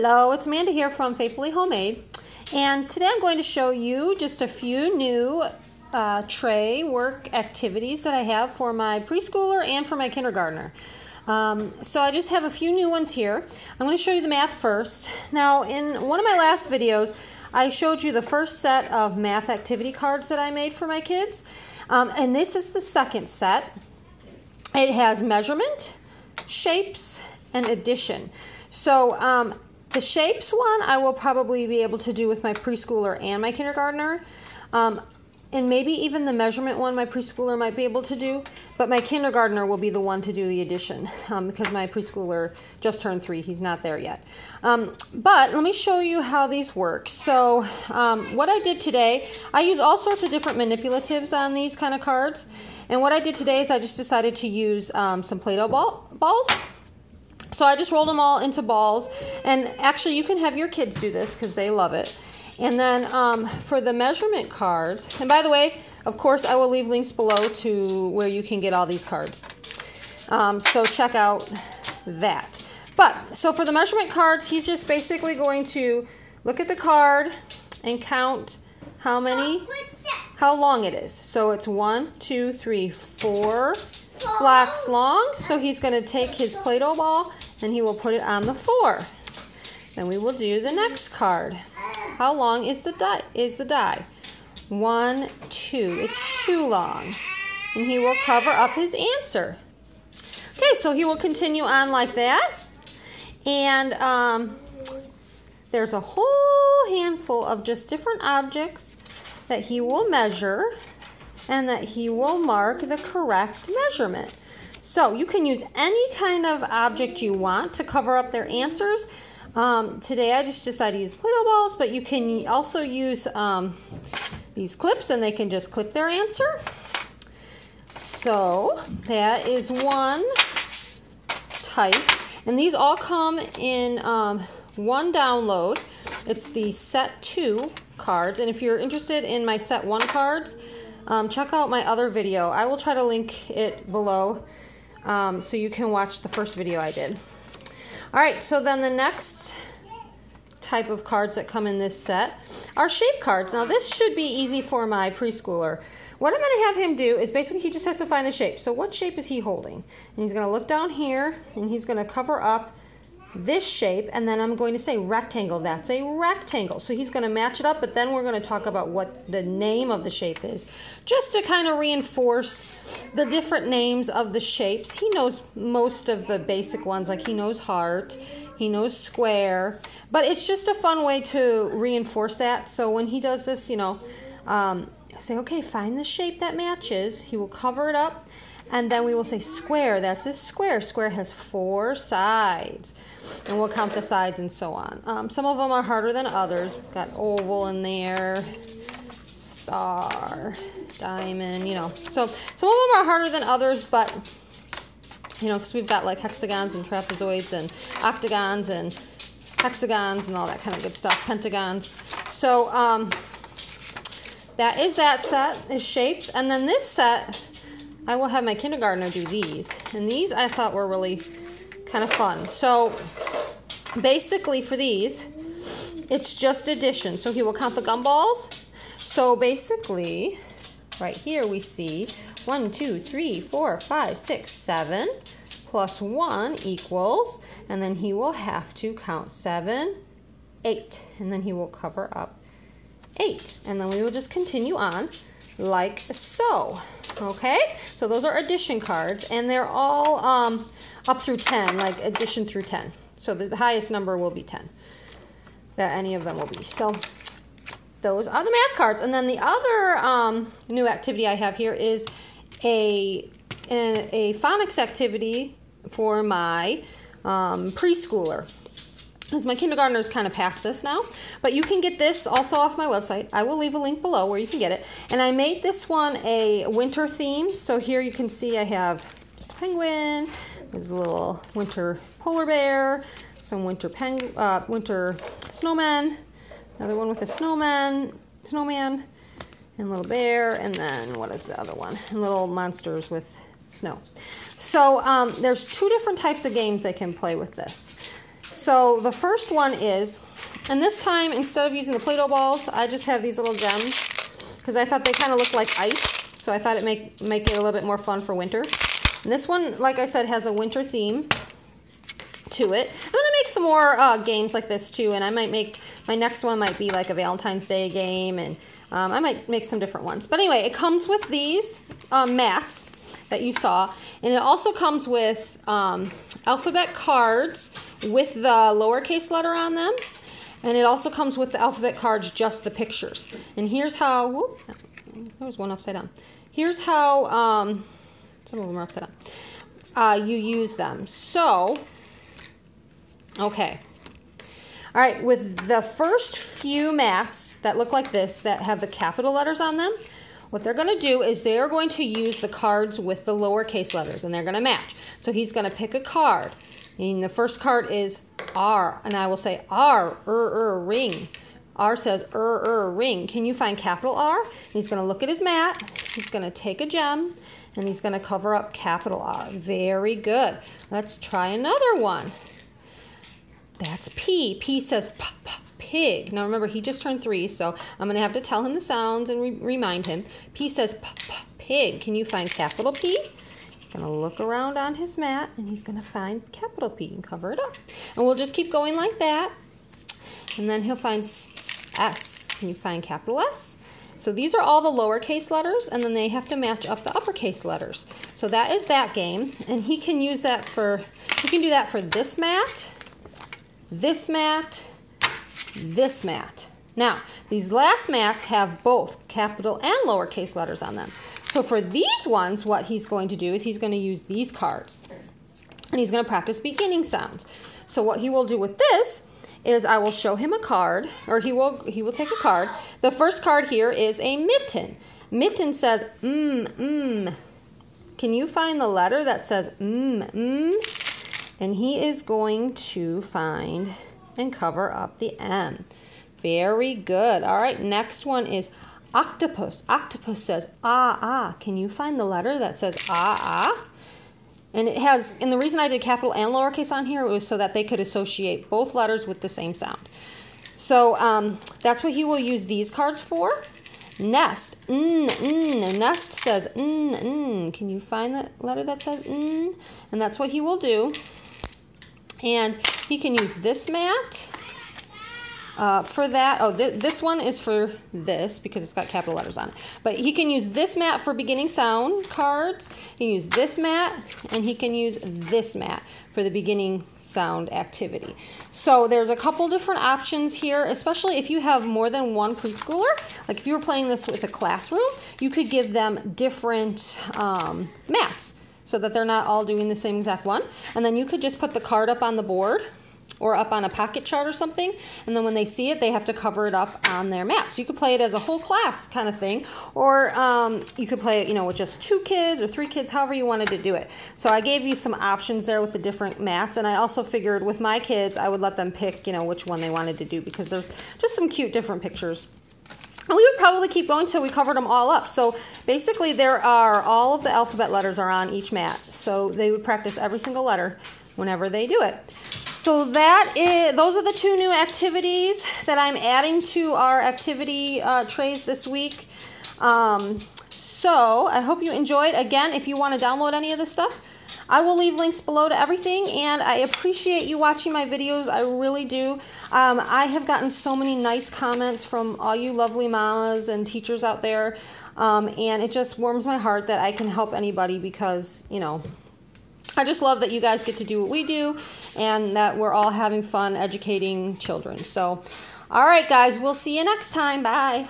Hello, it's Amanda here from Faithfully Homemade. And today I'm going to show you just a few new uh, tray work activities that I have for my preschooler and for my kindergartner. Um, so I just have a few new ones here. I'm going to show you the math first. Now in one of my last videos I showed you the first set of math activity cards that I made for my kids. Um, and this is the second set. It has measurement, shapes, and addition. So um, the shapes one I will probably be able to do with my preschooler and my kindergartner. Um, and maybe even the measurement one my preschooler might be able to do, but my kindergartner will be the one to do the addition um, because my preschooler just turned three. He's not there yet. Um, but let me show you how these work. So um, what I did today, I use all sorts of different manipulatives on these kind of cards. And what I did today is I just decided to use um, some Play-Doh ball, balls so I just rolled them all into balls. And actually, you can have your kids do this because they love it. And then um, for the measurement cards, and by the way, of course, I will leave links below to where you can get all these cards. Um, so check out that. But, so for the measurement cards, he's just basically going to look at the card and count how many, how long it is. So it's one, two, three, four, blocks long. So he's going to take his Play-Doh ball and he will put it on the four. Then we will do the next card. How long is the die? Is the die? One, two. It's too long. And he will cover up his answer. Okay, so he will continue on like that. And um, there's a whole handful of just different objects that he will measure and that he will mark the correct measurement. So you can use any kind of object you want to cover up their answers. Um, today I just decided to use Play-Doh balls, but you can also use um, these clips and they can just clip their answer. So that is one type. And these all come in um, one download. It's the set two cards. And if you're interested in my set one cards, um, check out my other video. I will try to link it below um, so you can watch the first video I did. All right, so then the next type of cards that come in this set are shape cards. Now this should be easy for my preschooler. What I'm going to have him do is basically he just has to find the shape. So what shape is he holding? And he's going to look down here and he's going to cover up this shape and then I'm going to say rectangle. That's a rectangle. So he's going to match it up, but then we're going to talk about what the name of the shape is just to kind of reinforce the different names of the shapes. He knows most of the basic ones, like he knows heart, he knows square, but it's just a fun way to reinforce that. So when he does this, you know, um, say, okay, find the shape that matches. He will cover it up and then we will say square. That's a square. Square has four sides. And we'll count the sides and so on. Um, some of them are harder than others. We've got oval in there, star, diamond, you know. So some of them are harder than others, but, you know, because we've got like hexagons and trapezoids and octagons and hexagons and all that kind of good stuff, pentagons. So um, that is that set, is shapes. And then this set I will have my kindergartner do these. And these I thought were really kind of fun. So basically for these, it's just addition. So he will count the gumballs. So basically, right here we see one, two, three, four, five, six, seven, plus one equals, and then he will have to count seven, eight, and then he will cover up eight. And then we will just continue on like so. Okay, so those are addition cards, and they're all um, up through 10, like addition through 10. So the highest number will be 10, that any of them will be. So those are the math cards. And then the other um, new activity I have here is a, a, a phonics activity for my um, preschooler because my kindergartner's kind of past this now. But you can get this also off my website. I will leave a link below where you can get it. And I made this one a winter theme. So here you can see I have just a penguin, there's a little winter polar bear, some winter peng uh, winter snowman, another one with a snowman, snowman, and little bear, and then what is the other one? And little monsters with snow. So um, there's two different types of games they can play with this. So the first one is, and this time instead of using the Play-Doh balls, I just have these little gems because I thought they kind of look like ice. So I thought it make make it a little bit more fun for winter. And this one, like I said, has a winter theme to it. I'm gonna make some more uh, games like this too, and I might make my next one might be like a Valentine's Day game, and um, I might make some different ones. But anyway, it comes with these um, mats that you saw, and it also comes with um, alphabet cards with the lowercase letter on them, and it also comes with the alphabet cards, just the pictures. And here's how. Whoop, there's one upside down. Here's how. Um, some of them are upside down. Uh, you use them. So Okay. All right, with the first few mats that look like this that have the capital letters on them, what they're going to do is they are going to use the cards with the lowercase letters and they're going to match. So he's going to pick a card. And the first card is R, and I will say R, er, er, ring. R says er, er, ring. Can you find capital R? And he's going to look at his mat. He's going to take a gem, and he's going to cover up capital R. Very good. Let's try another one. That's P. P says p, p, pig. Now remember, he just turned three, so I'm going to have to tell him the sounds and re remind him. P says p, p, pig. Can you find capital P? He's going to look around on his mat and he's going to find capital P and cover it up. And we'll just keep going like that. And then he'll find S. Can you find capital S? So these are all the lowercase letters, and then they have to match up the uppercase letters. So that is that game, and he can use that for, he can do that for this mat, this mat, this mat. Now, these last mats have both capital and lowercase letters on them. So for these ones, what he's going to do is he's going to use these cards. And he's going to practice beginning sounds. So what he will do with this is I will show him a card, or he will he will take a card. The first card here is a mitten. Mitten says mm mm. Can you find the letter that says mm mm? And he is going to find and cover up the M. Very good. All right, next one is octopus. Octopus says ah ah. Can you find the letter that says ah ah? And it has, and the reason I did capital and lowercase on here was so that they could associate both letters with the same sound. So um, that's what he will use these cards for. Nest, mm, mm. Nest says mm, mm. Can you find the letter that says mm? And that's what he will do. And he can use this mat uh, for that. Oh, th this one is for this because it's got capital letters on it. But he can use this mat for beginning sound cards. He can use this mat and he can use this mat for the beginning sound activity. So there's a couple different options here, especially if you have more than one preschooler. Like if you were playing this with a classroom, you could give them different um, mats so that they're not all doing the same exact one. And then you could just put the card up on the board or up on a pocket chart or something. And then when they see it, they have to cover it up on their mat. So you could play it as a whole class kind of thing. Or um, you could play it, you know, with just two kids or three kids, however you wanted to do it. So I gave you some options there with the different mats. And I also figured with my kids, I would let them pick, you know, which one they wanted to do because there's just some cute different pictures and we would probably keep going until we covered them all up. So basically there are, all of the alphabet letters are on each mat. So they would practice every single letter whenever they do it. So that is, those are the two new activities that I'm adding to our activity uh, trays this week. Um, so I hope you enjoyed. Again, if you want to download any of this stuff, I will leave links below to everything, and I appreciate you watching my videos. I really do. Um, I have gotten so many nice comments from all you lovely mamas and teachers out there, um, and it just warms my heart that I can help anybody because, you know, I just love that you guys get to do what we do and that we're all having fun educating children. So, all right, guys, we'll see you next time. Bye.